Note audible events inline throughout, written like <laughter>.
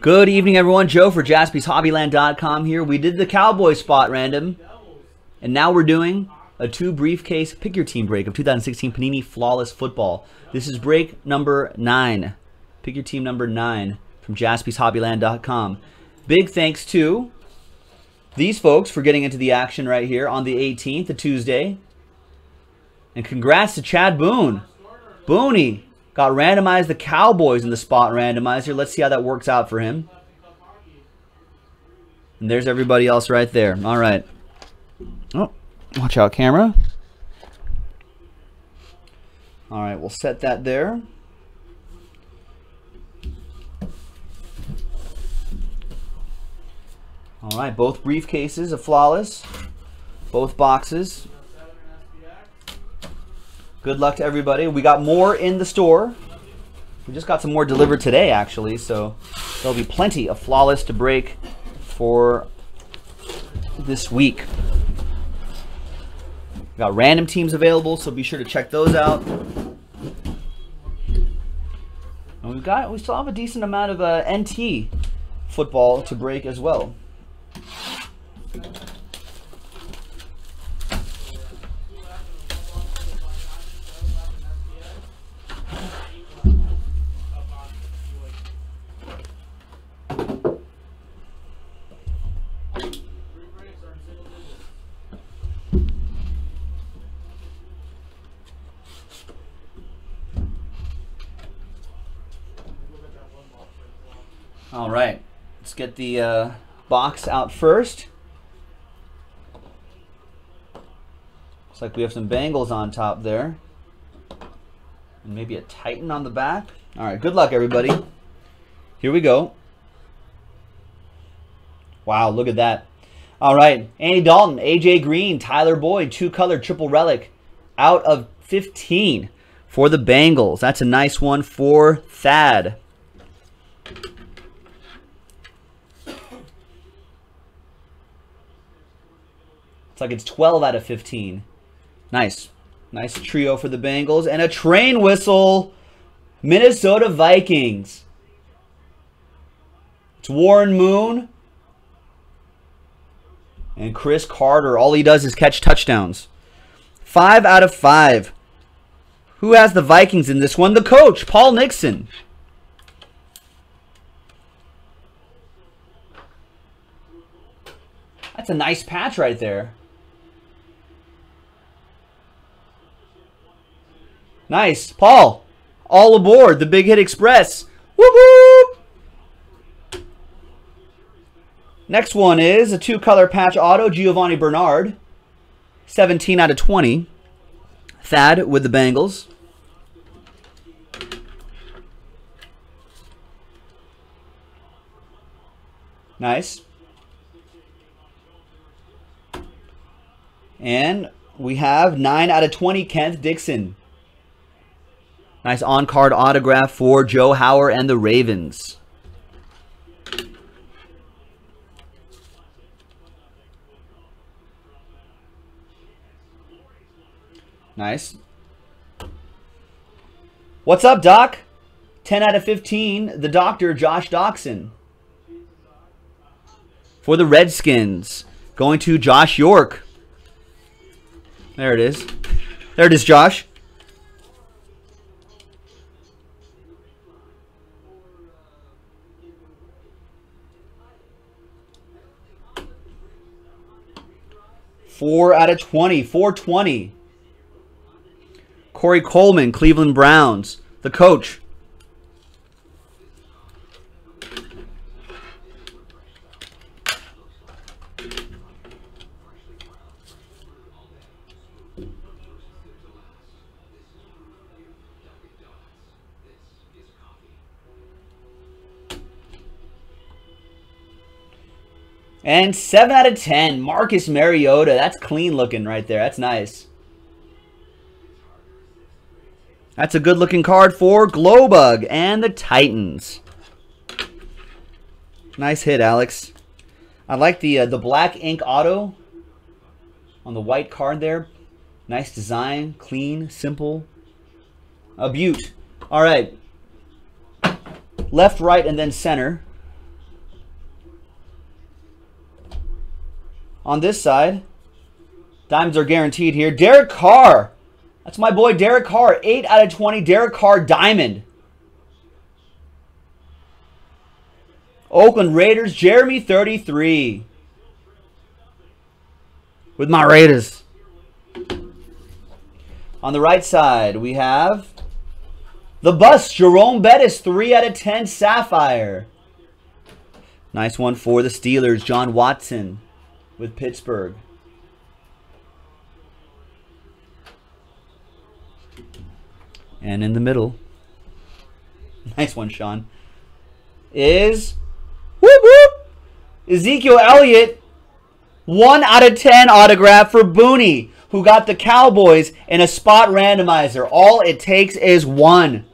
Good evening, everyone. Joe for jaspyshobbyland.com here. We did the Cowboy spot random, and now we're doing a two briefcase pick your team break of 2016 Panini Flawless Football. This is break number nine. Pick your team number nine from jaspyshobbyland.com. Big thanks to these folks for getting into the action right here on the 18th, a Tuesday. And congrats to Chad Boone. Booney got randomized the Cowboys in the spot randomizer. Let's see how that works out for him. And there's everybody else right there. All right. Oh, watch out, camera. All right, we'll set that there. All right, both briefcases are flawless. Both boxes. Good luck to everybody. We got more in the store. We just got some more delivered today, actually, so there'll be plenty of flawless to break for this week. We got random teams available, so be sure to check those out. And we've got we still have a decent amount of uh, NT football to break as well. All right, let's get the uh, box out first. Looks like we have some Bengals on top there. And maybe a Titan on the back. All right, good luck, everybody. Here we go. Wow, look at that. All right, Andy Dalton, AJ Green, Tyler Boyd, two-color triple relic out of 15 for the Bengals. That's a nice one for Thad. It's like it's 12 out of 15. Nice. Nice trio for the Bengals. And a train whistle. Minnesota Vikings. It's Warren Moon. And Cris Carter. All he does is catch touchdowns. Five out of five. Who has the Vikings in this one? The coach, Paul Nixon. That's a nice patch right there. Nice. Paul, all aboard the Big Hit Express. Whoop! Next one is a two-color patch auto, Giovani Bernard. 17 out of 20. Thad with the Bengals. Nice. And we have 9 out of 20, Kenneth Dixon. Nice on-card autograph for Joe Hauer and the Ravens. Nice. What's up, Doc? 10 out of 15, the doctor, Josh Doctson. For the Redskins, going to Josh York. There it is. There it is, Josh. Four out of 20. 420. Corey Coleman, Cleveland Browns. The coach. And 7 out of 10, Marcus Mariota. That's clean looking right there. That's nice. That's a good looking card for Glowbug and the Titans. Nice hit, Alex. I like the uh, the black ink auto on the white card there. Nice design, clean, simple. A beaut. All right. Left, right, and then center. On this side. Diamonds are guaranteed here. Derek Carr. That's my boy Derek Carr. 8 out of 20. Derek Carr Diamond. Oakland Raiders. Jeremy 33. With my Raiders. On the right side, we have the bus. Jerome Bettis. 3 out of 10. Sapphire. Nice one for the Steelers. John Watson with Pittsburgh. And in the middle, <laughs> nice one, Sean, is whoop, whoop, Ezekiel Elliott. 1 out of 10 autograph for Booney, who got the Cowboys in a spot randomizer. All it takes is one.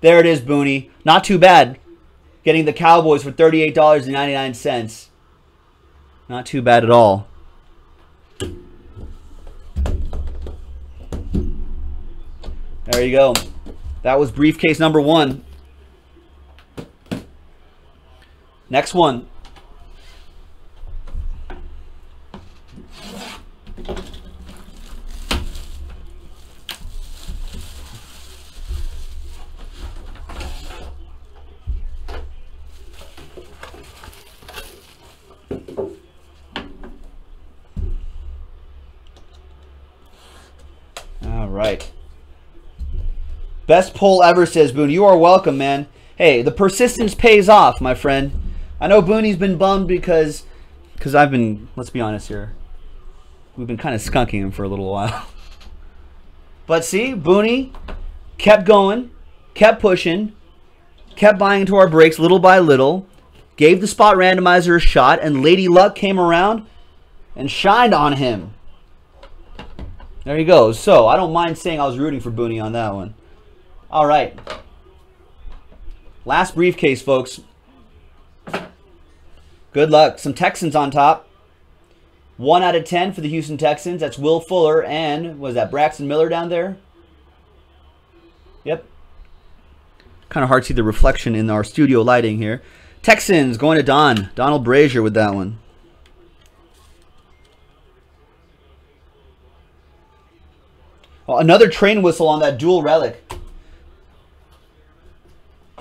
There it is, Booney. Not too bad. Getting the Cowboys for $38.99. Not too bad at all. There you go. That was briefcase number one. Next one. All right. Best pull ever, says Boone. You are welcome, man. Hey, the persistence pays off, my friend. I know Booney's been bummed because because I've been, let's be honest here, we've been kind of skunking him for a little while. <laughs> But see, Booney kept going, kept pushing, kept buying into our breaks little by little, gave the spot randomizer a shot, and Lady Luck came around and shined on him. There you go. So, I don't mind saying I was rooting for Booney on that one. All right. Last briefcase, folks. Good luck. Some Texans on top. 1 out of 10 for the Houston Texans. That's Will Fuller and, was that Braxton Miller down there? Yep. Kind of hard to see the reflection in our studio lighting here. Texans going to Don. Donald Brazier with that one. Oh, another train whistle on that dual relic.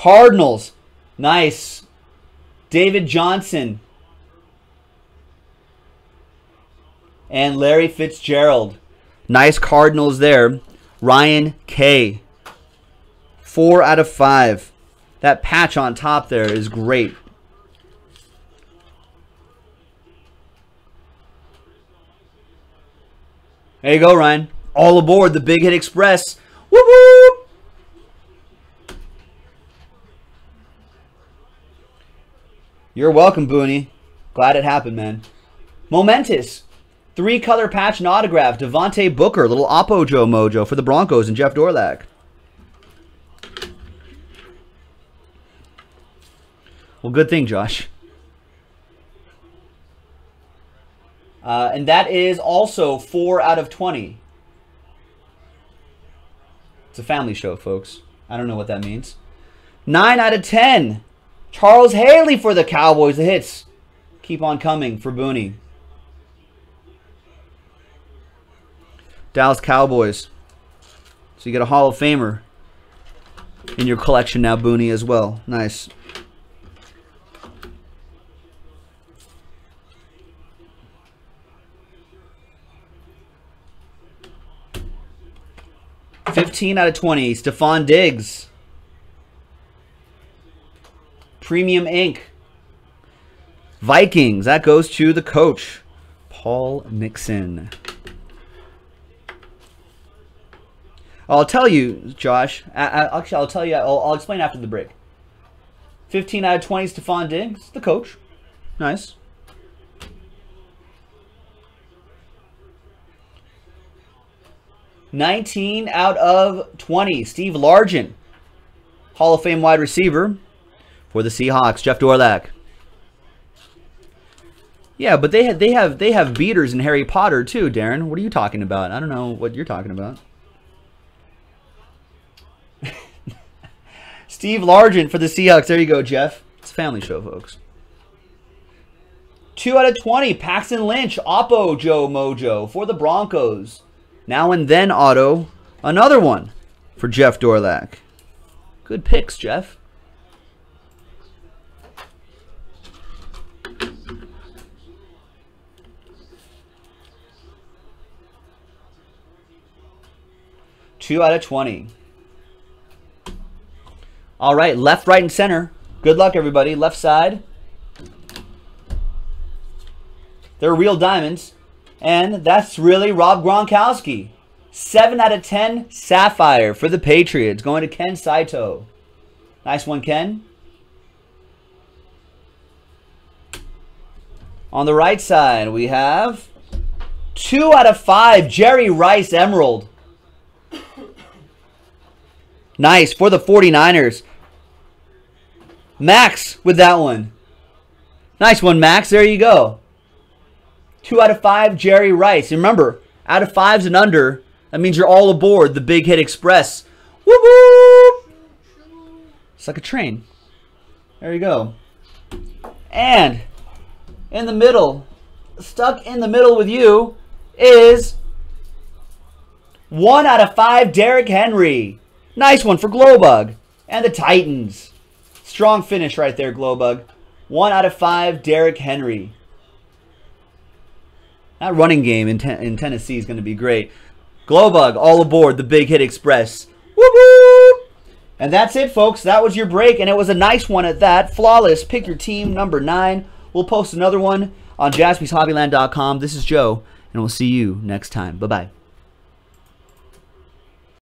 Cardinals. Nice. David Johnson. And Larry Fitzgerald. Nice Cardinals there. Ryan K. Four out of five. That patch on top there is great. There you go, Ryan. All aboard the Big Hit Express. Whoop whoop! You're welcome, Booney. Glad it happened, man. Momentous. Three color patch and autograph. Devontae Booker, little Oppo Joe mojo for the Broncos and Jeff Dorlack. Well, good thing, Josh. Uh, and that is also 4 out of 20. It's a family show, folks. I don't know what that means. 9 out of 10. Charles Haley for the Cowboys. The hits keep on coming for Booney. Dallas Cowboys. So you get a Hall of Famer in your collection now, Booney, as well. Nice. Fifteen out of twenty. Stefon Diggs. Premium Ink. Vikings. That goes to the coach, Paul Nixon. I'll tell you, Josh. I, I, actually, I'll tell you. I'll, I'll, explain after the break. 15 out of 20, Stefon Diggs, the coach. Nice. Nineteen out of twenty. Steve Largent, Hall of Fame wide receiver for the Seahawks. Jeff Dorlack. Yeah, but they have they have they have beaters in Harry Potter too, Darren. What are you talking about? I don't know what you're talking about. <laughs> Steve Largent for the Seahawks. There you go, Jeff. It's a family show, folks. 2 out of 20, Paxton Lynch, Oppo Joe Mojo for the Broncos. Now and then auto, another one for Jeff Dorlack. Good picks, Jeff. Two out of 20. All right, left, right, and center. Good luck, everybody. Left side. They're real diamonds. And that's really Rob Gronkowski. 7 out of 10 Sapphire for the Patriots. Going to Ken Saito. Nice one, Ken. On the right side, we have 2 out of 5 Jerry Rice Emerald. Nice for the 49ers. Max with that one. Nice one, Max. There you go. Two out of five, Jerry Rice. And remember, out of fives and under, that means you're all aboard the Big Hit Express. Whoop whoop! It's like a train. There you go. And in the middle, stuck in the middle with you, is one out of five, Derrick Henry. Nice one for Glowbug. And the Titans. Strong finish right there, Glowbug. One out of five, Derrick Henry. That running game in, ten in Tennessee is going to be great. Glowbug, all aboard the Big Hit Express. Whoop whoop! And that's it, folks. That was your break, and it was a nice one at that. Flawless. Pick your team, number nine. We'll post another one on jaspyshobbyland.com. This is Joe, and we'll see you next time. Bye-bye.